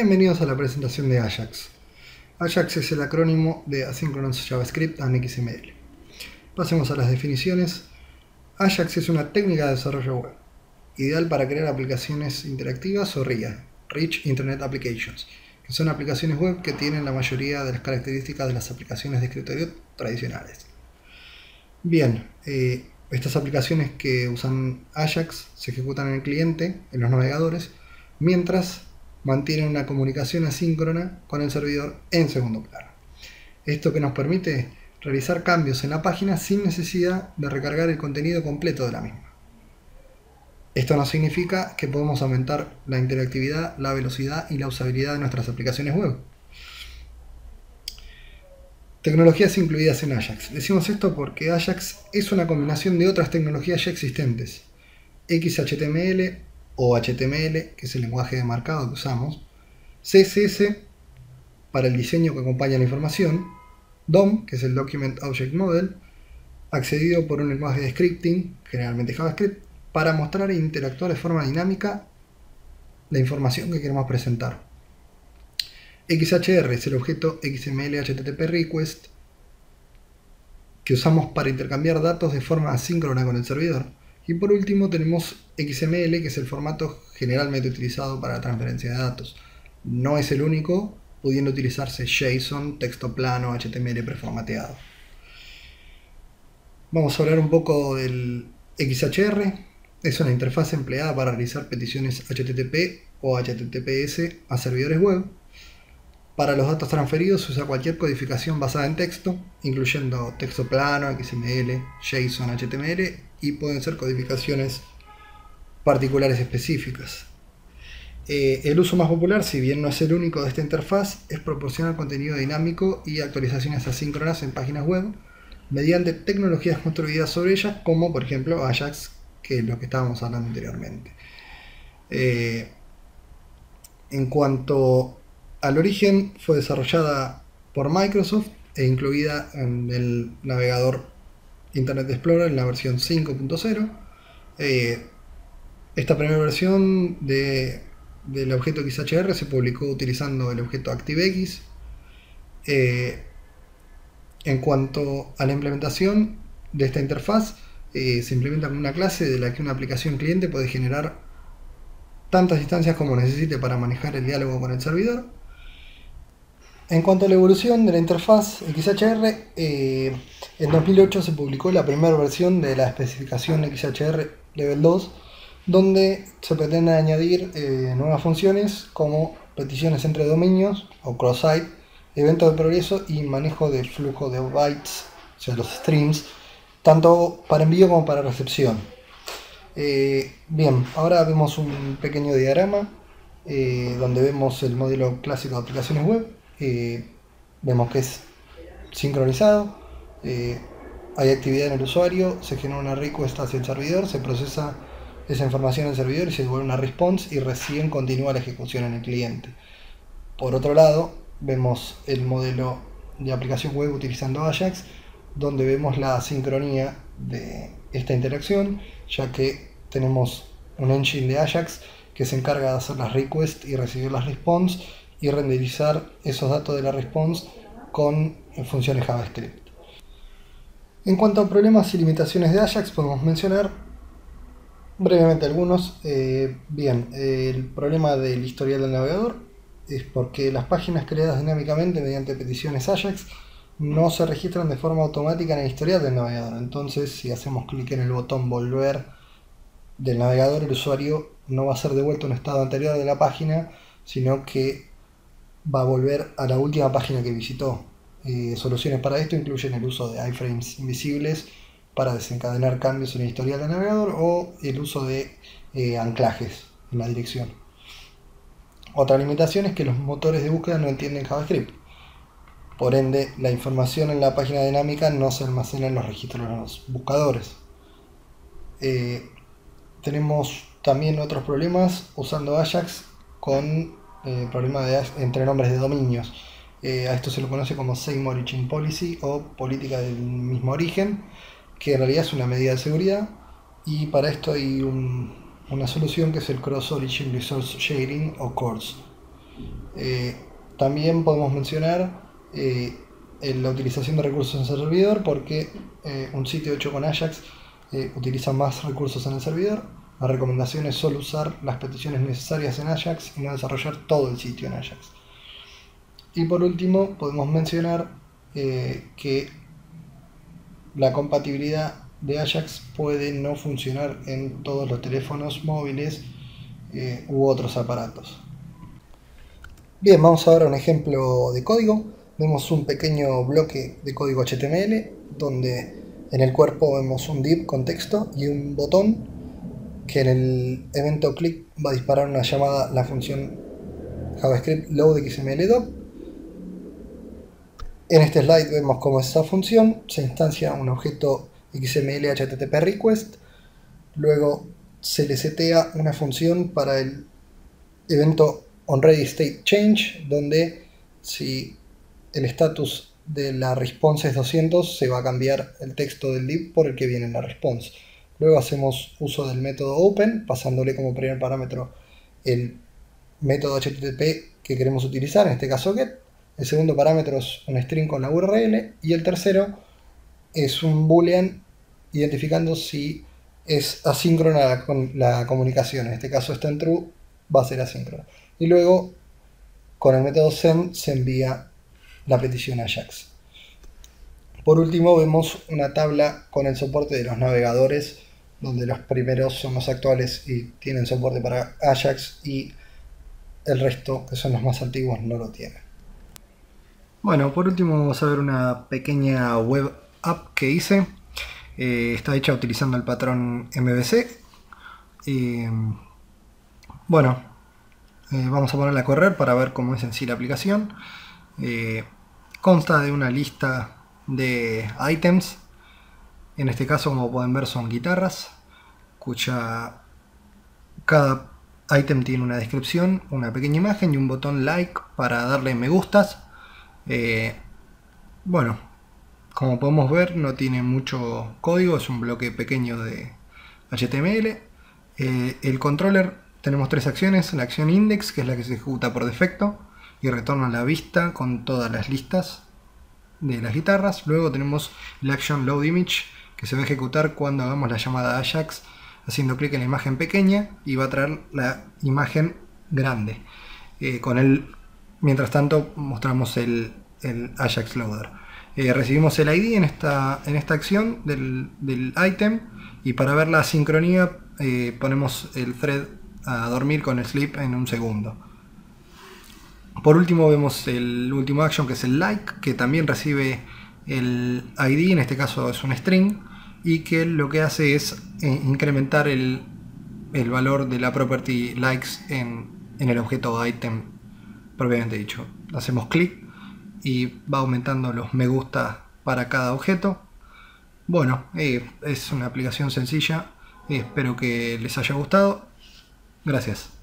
Bienvenidos a la presentación de Ajax. Ajax es el acrónimo de Asynchronous JavaScript and XML. Pasemos a las definiciones. Ajax es una técnica de desarrollo web, ideal para crear aplicaciones interactivas o RIA, Rich Internet Applications, que son aplicaciones web que tienen la mayoría de las características de las aplicaciones de escritorio tradicionales. Bien, eh, estas aplicaciones que usan Ajax se ejecutan en el cliente, en los navegadores, mientras mantienen una comunicación asíncrona con el servidor en segundo plano. Esto que nos permite realizar cambios en la página sin necesidad de recargar el contenido completo de la misma. Esto no significa que podemos aumentar la interactividad, la velocidad y la usabilidad de nuestras aplicaciones web. Tecnologías incluidas en Ajax. Decimos esto porque Ajax es una combinación de otras tecnologías ya existentes. XHTML o HTML, que es el lenguaje de marcado que usamos. CSS para el diseño que acompaña la información. DOM, que es el Document Object Model, accedido por un lenguaje de scripting, generalmente JavaScript, para mostrar e interactuar de forma dinámica la información que queremos presentar. XHR es el objeto XML HTTP Request que usamos para intercambiar datos de forma asíncrona con el servidor. Y por último tenemos XML, que es el formato generalmente utilizado para transferencia de datos. No es el único, pudiendo utilizarse JSON, texto plano, HTML preformateado. Vamos a hablar un poco del XHR. Es una interfaz empleada para realizar peticiones HTTP o HTTPS a servidores web para los datos transferidos se usa cualquier codificación basada en texto, incluyendo texto plano, XML, JSON, HTML y pueden ser codificaciones particulares específicas. Eh, el uso más popular, si bien no es el único de esta interfaz, es proporcionar contenido dinámico y actualizaciones asíncronas en páginas web mediante tecnologías construidas sobre ellas, como por ejemplo Ajax, que es lo que estábamos hablando anteriormente. Eh, en cuanto al origen fue desarrollada por Microsoft e incluida en el navegador Internet Explorer en la versión 5.0. Eh, esta primera versión del objeto XHR se publicó utilizando el objeto ActiveX. Eh, en cuanto a la implementación de esta interfaz, eh, se implementa una clase de la que una aplicación cliente puede generar tantas instancias como necesite para manejar el diálogo con el servidor en cuanto a la evolución de la interfaz XHR, eh, en 2008 se publicó la primera versión de la especificación XHR Level 2, donde se pretende añadir eh, nuevas funciones como peticiones entre dominios o cross-site, eventos de progreso y manejo de flujo de bytes, o sea, los streams, tanto para envío como para recepción. Eh, bien, ahora vemos un pequeño diagrama donde vemos el modelo clásico de aplicaciones web eh, vemos que es sincronizado, eh, hay actividad en el usuario, se genera una request hacia el servidor, se procesa esa información en el servidor y se devuelve una response y recién continúa la ejecución en el cliente. Por otro lado, vemos el modelo de aplicación web utilizando Ajax, donde vemos la sincronía de esta interacción, ya que tenemos un engine de Ajax que se encarga de hacer las requests y recibir las response y renderizar esos datos de la response con funciones JavaScript. En cuanto a problemas y limitaciones de Ajax, podemos mencionar brevemente algunos. Eh, bien, el problema del historial del navegador es porque las páginas creadas dinámicamente mediante peticiones Ajax no se registran de forma automática en el historial del navegador. Entonces, si hacemos clic en el botón volver del navegador, el usuario no va a ser devuelto a un estado anterior de la página, sino que va a volver a la última página que visitó. Eh, soluciones para esto incluyen el uso de iframes invisibles para desencadenar cambios en el historial del navegador o el uso de eh, anclajes en la dirección. Otra limitación es que los motores de búsqueda no entienden JavaScript. Por ende, la información en la página dinámica no se almacena en los registros de los buscadores. Eh, tenemos también otros problemas usando Ajax con eh, problema de, entre nombres de dominios. Eh, a esto se lo conoce como Same Origin Policy o política del mismo origen, que en realidad es una medida de seguridad. Y para esto hay una solución que es el Cross Origin Resource Sharing o CORS. Eh, también podemos mencionar eh, la utilización de recursos en servidor porque un sitio hecho con Ajax utiliza más recursos en el servidor. La recomendación es solo usar las peticiones necesarias en Ajax y no desarrollar todo el sitio en Ajax. Y por último podemos mencionar que la compatibilidad de Ajax puede no funcionar en todos los teléfonos móviles u otros aparatos. Bien, vamos a ver un ejemplo de código. Vemos un pequeño bloque de código HTML donde en el cuerpo vemos un div con texto y un botón que en el evento click va a disparar una llamada la función JavaScript loadXMLDoc. En este slide vemos cómo esa función se instancia un objeto XML HTTP request, luego se le setea una función para el evento onReadyStateChange, donde si el status de la response es 200, se va a cambiar el texto del div por el que viene en la response. Luego hacemos uso del método open, pasándole como primer parámetro el método HTTP que queremos utilizar, en este caso get. El segundo parámetro es un string con la URL y el tercero es un boolean identificando si es asíncrona la, comunicación. En este caso está en true, va a ser asíncrona y luego con el método send se envía la petición a Ajax. Por último vemos una tabla con el soporte de los navegadores donde los primeros son los actuales y tienen soporte para Ajax y el resto, que son los más antiguos, no lo tienen. Bueno, por último vamos a ver una pequeña web app que hice. Eh, está hecha utilizando el patrón MVC. bueno, eh, vamos a ponerla a correr para ver cómo es en sí la aplicación. Eh, consta de una lista de items. En este caso, como pueden ver, son guitarras, cuya cada item tiene una descripción, una pequeña imagen y un botón like para darle me gustas. Eh, bueno, como podemos ver, no tiene mucho código, es un bloque pequeño de HTML. el controller tenemos tres acciones, la acción index, que es la que se ejecuta por defecto, y retorna la vista con todas las listas de las guitarras. Luego tenemos la acción load image, que se va a ejecutar cuando hagamos la llamada Ajax, haciendo clic en la imagen pequeña y va a traer la imagen grande. Eh, con el, mientras tanto mostramos el, Ajax Loader. Eh, recibimos el ID en esta, en esta acción del, del item y para ver la sincronía eh, ponemos el thread a dormir con el sleep en un segundo. Por último vemos el último action que es el like, que también recibe el ID, en este caso es un string, y que lo que hace es eh, incrementar el, valor de la property likes en, el objeto item propiamente dicho. Hacemos clic y va aumentando los me gusta para cada objeto. Bueno, eh, es una aplicación sencilla, espero que les haya gustado Gracias.